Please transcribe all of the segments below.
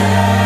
standing.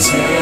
take